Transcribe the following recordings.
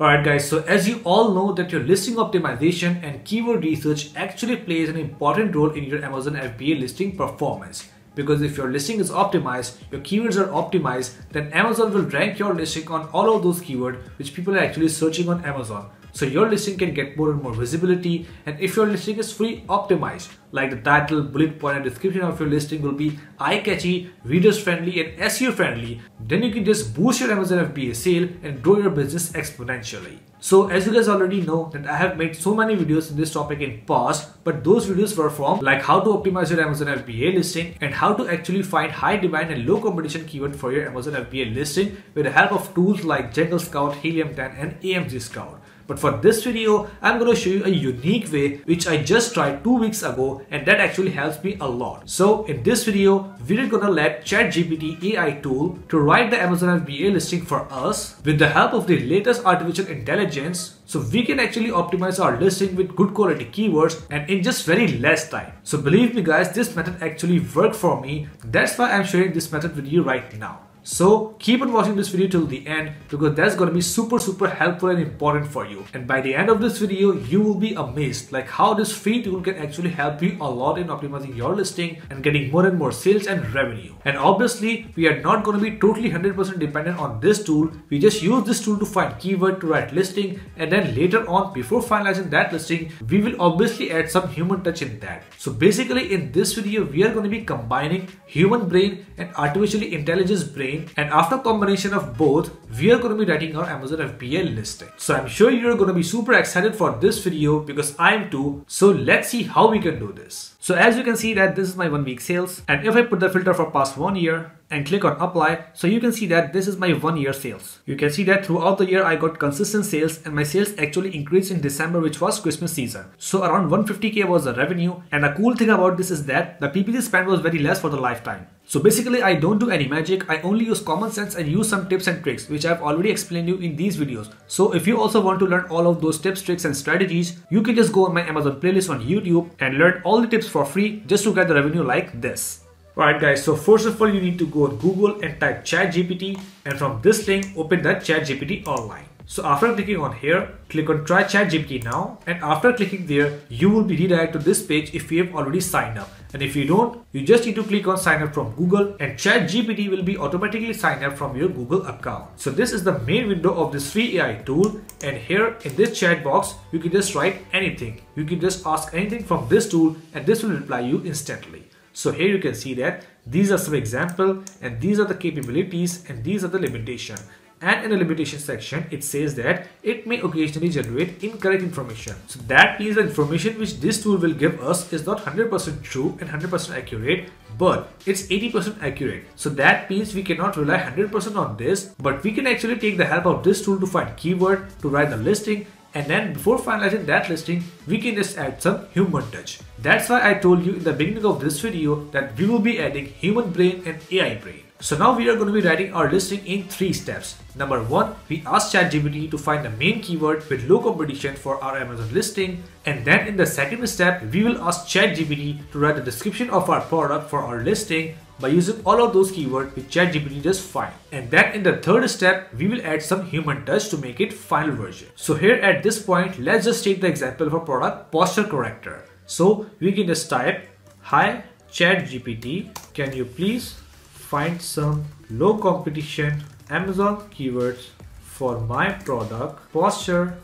Alright guys, so as you all know that your listing optimization and keyword research actually plays an important role in your Amazon FBA listing performance. Because if your listing is optimized, your keywords are optimized, then Amazon will rank your listing on all of those keywords which people are actually searching on Amazon. So your listing can get more and more visibility and if your listing is fully optimized, like the title, bullet point and description of your listing will be eye-catchy, readers friendly and SEO friendly, then you can just boost your Amazon FBA sale and grow your business exponentially. So as you guys already know that I have made so many videos in this topic in past, but those videos were from like how to optimize your Amazon FBA listing and how to actually find high demand and low competition keyword for your Amazon FBA listing with the help of tools like Jungle Scout, Helium 10 and AMZ Scout. But for this video, I'm going to show you a unique way which I just tried two weeks ago and that actually helps me a lot. So in this video, we're going to let ChatGPT AI tool to write the Amazon FBA listing for us with the help of the latest artificial intelligence so we can actually optimize our listing with good quality keywords and in just very less time. So believe me guys, this method actually worked for me. That's why I'm sharing this method with you right now. So keep on watching this video till the end because that's going to be super super helpful and important for you. And by the end of this video, you will be amazed like how this free tool can actually help you a lot in optimizing your listing and getting more and more sales and revenue. And obviously, we are not going to be totally 100% dependent on this tool. We just use this tool to find keyword to write listing and then later on before finalizing that listing, we will obviously add some human touch in that. So basically in this video, we are going to be combining human brain and artificially intelligence brain and after combination of both, we are going to be writing our Amazon FBA listing. So I'm sure you're going to be super excited for this video because I am too. So let's see how we can do this. So as you can see that this is my one week sales and if I put the filter for past one year and click on apply so you can see that this is my one year sales. You can see that throughout the year I got consistent sales and my sales actually increased in December which was Christmas season. So around 150k was the revenue and a cool thing about this is that the PPC spend was very less for the lifetime. So basically I don't do any magic, I only use common sense and use some tips and tricks which I've already explained you in these videos. So if you also want to learn all of those tips, tricks and strategies, you can just go on my Amazon playlist on YouTube and learn all the tips for free just to get the revenue like this. Alright guys, so first of all you need to go on Google and type ChatGPT and from this link open that ChatGPT online. So after clicking on here, click on try ChatGPT now and after clicking there, you will be redirected to this page if you have already signed up. And if you don't, you just need to click on sign up from Google and ChatGPT will be automatically signed up from your Google account. So this is the main window of this free AI tool and here in this chat box, you can just write anything. You can just ask anything from this tool and this will reply you instantly. So here you can see that these are some example and these are the capabilities and these are the limitation. And in the limitation section it says that it may occasionally generate incorrect information. So that means the information which this tool will give us is not 100% true and 100% accurate but it's 80% accurate. So that means we cannot rely 100% on this but we can actually take the help of this tool to find keyword to write the listing and then before finalizing that listing we can just add some human touch that's why i told you in the beginning of this video that we will be adding human brain and ai brain so now we are going to be writing our listing in three steps. Number one, we ask ChatGPT to find the main keyword with low competition for our Amazon listing. And then in the second step, we will ask ChatGPT to write the description of our product for our listing by using all of those keywords which ChatGPT just find. And then in the third step, we will add some human touch to make it final version. So here at this point, let's just take the example of a product posture corrector. So we can just type, hi ChatGPT, can you please find some low competition Amazon keywords for my product posture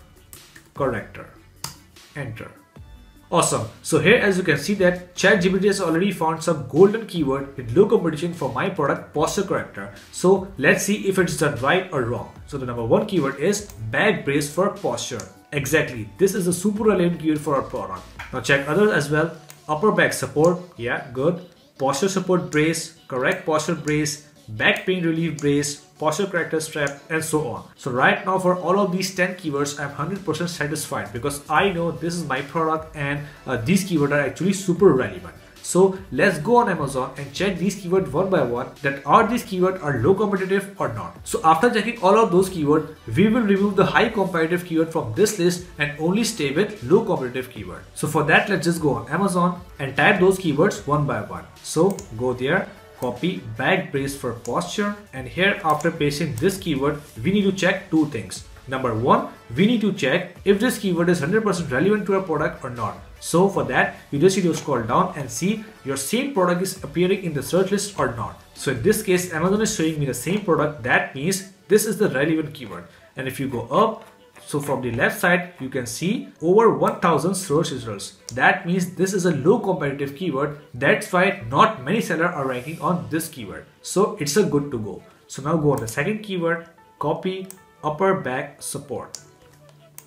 corrector. Enter. Awesome. So here as you can see that ChatGPT has already found some golden keyword with low competition for my product posture corrector. So let's see if it's done right or wrong. So the number one keyword is back brace for posture. Exactly. This is a super relevant keyword for our product. Now check others as well. Upper back support. Yeah, good posture support brace, correct posture brace, back pain relief brace, posture corrector strap and so on. So right now for all of these 10 keywords I'm 100% satisfied because I know this is my product and uh, these keywords are actually super relevant. So let's go on Amazon and check these keywords one by one that are these keywords are low competitive or not. So after checking all of those keywords, we will remove the high competitive keyword from this list and only stay with low competitive keyword. So for that, let's just go on Amazon and type those keywords one by one. So go there, copy back brace for posture and here after pasting this keyword, we need to check two things. Number one, we need to check if this keyword is 100% relevant to our product or not. So for that, you just need to scroll down and see your same product is appearing in the search list or not. So in this case, Amazon is showing me the same product. That means this is the relevant keyword. And if you go up, so from the left side, you can see over 1000 search results. That means this is a low competitive keyword. That's why not many sellers are ranking on this keyword. So it's a good to go. So now go on the second keyword, copy upper back support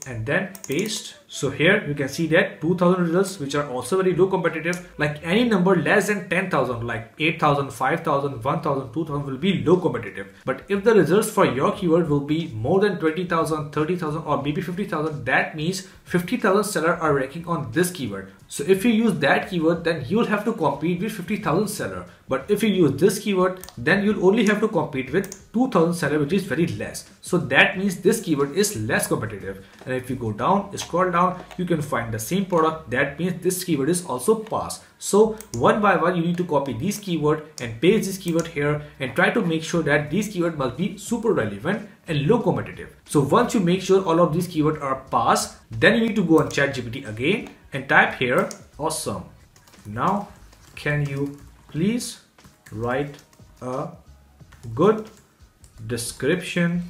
and then paste so here you can see that 2000 results which are also very low competitive like any number less than 10,000 like 8,000, 5,000, 1,000, 2,000 will be low competitive. But if the results for your keyword will be more than 20,000, 30,000 or maybe 50,000 that means 50,000 sellers are ranking on this keyword. So if you use that keyword then you will have to compete with 50,000 seller. But if you use this keyword then you'll only have to compete with 2000 seller which is very less. So that means this keyword is less competitive. And if you go down, scroll down down you can find the same product. That means this keyword is also passed. So one by one you need to copy this keyword and paste this keyword here and try to make sure that these keyword must be super relevant and low competitive. So once you make sure all of these keywords are passed then you need to go on ChatGPT again and type here awesome. Now can you please write a good description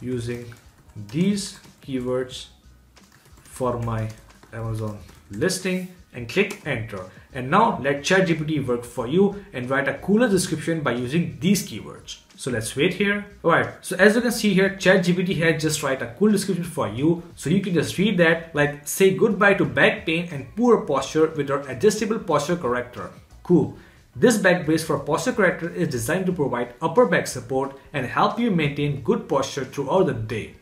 using these keywords for my Amazon listing and click enter. And now let ChatGPT work for you and write a cooler description by using these keywords. So let's wait here. Alright, so as you can see here, ChatGPT has just write a cool description for you. So you can just read that like say goodbye to back pain and poor posture with our adjustable posture corrector. Cool. This back brace for posture corrector is designed to provide upper back support and help you maintain good posture throughout the day.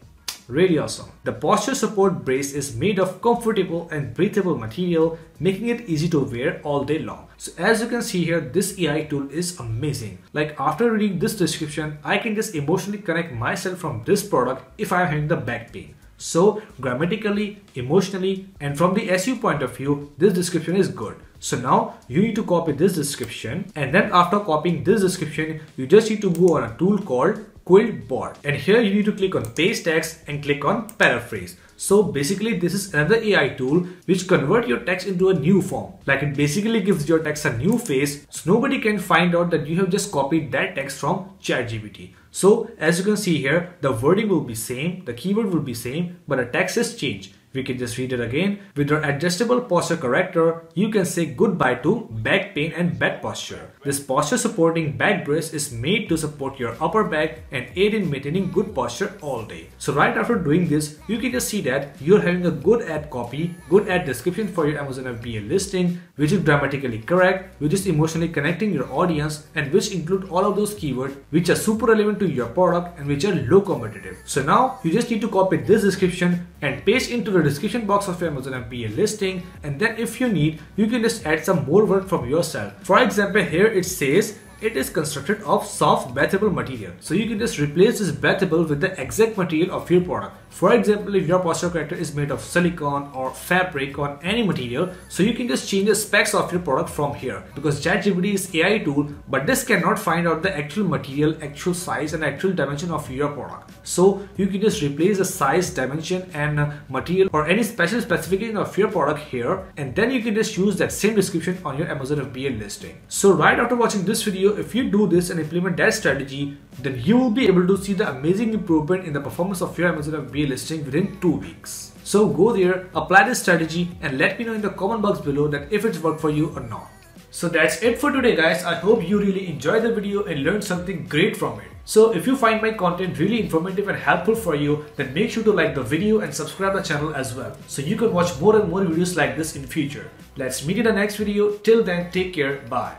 Really awesome. The posture support brace is made of comfortable and breathable material, making it easy to wear all day long. So as you can see here, this AI tool is amazing. Like after reading this description, I can just emotionally connect myself from this product if I am having the back pain. So grammatically, emotionally, and from the SEO point of view, this description is good. So now you need to copy this description and then after copying this description, you just need to go on a tool called Quillbot. And here you need to click on paste text and click on paraphrase. So basically this is another AI tool which convert your text into a new form. Like it basically gives your text a new face so nobody can find out that you have just copied that text from ChatGPT. So as you can see here, the wording will be same, the keyword will be same, but the text is changed. We can just read it again. With your adjustable posture corrector, you can say goodbye to back pain and bad posture. This posture supporting back brace is made to support your upper back and aid in maintaining good posture all day. So right after doing this, you can just see that you're having a good ad copy, good ad description for your Amazon FBA listing, which is grammatically correct, which is emotionally connecting your audience and which include all of those keywords which are super relevant to your product and which are low competitive. So now you just need to copy this description and paste into the description box of your Amazon FBA listing and then if you need you can just add some more work from yourself. For example here it says it is constructed of soft breathable material. So you can just replace this breathable with the exact material of your product. For example, if your posture corrector is made of silicone or fabric or any material, so you can just change the specs of your product from here because ChatGPT is AI tool, but this cannot find out the actual material, actual size and actual dimension of your product. So you can just replace the size, dimension and uh, material or any special specification of your product here and then you can just use that same description on your Amazon FBA listing. So right after watching this video, if you do this and implement that strategy, then you will be able to see the amazing improvement in the performance of your Amazon FBA listing within two weeks. So go there, apply this strategy and let me know in the comment box below that if it's worked for you or not. So that's it for today guys. I hope you really enjoyed the video and learned something great from it. So if you find my content really informative and helpful for you, then make sure to like the video and subscribe the channel as well. So you can watch more and more videos like this in future. Let's meet in the next video. Till then, take care. Bye.